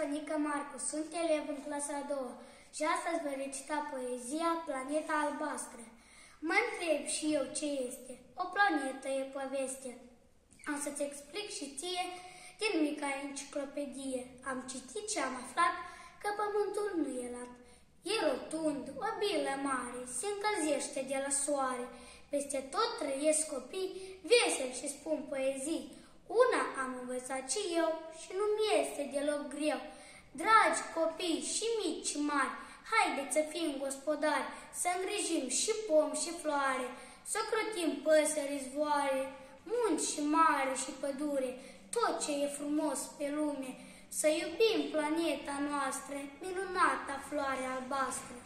Fănică Marcu, sunt elev în clasa a doua și astăzi voi recita poezia Planeta Albastră. Mă întreb și eu ce este. O planetă e poveste. Am să-ți explic și ție din mica enciclopedie. Am citit și am aflat că pământul nu e lat. E rotund, o bilă mare, se încălzește de la soare. Peste tot trăiesc copii, veseli și spun poezii. Una am învățat și eu și nu mi este deloc greu. Dragi copii și mici și mari, haideți să fim gospodari, să îngrijim și pom și floare, să crotim păsări zvoare, munți și mare și pădure, tot ce e frumos pe lume, să iubim planeta noastră, minunata floare albastră.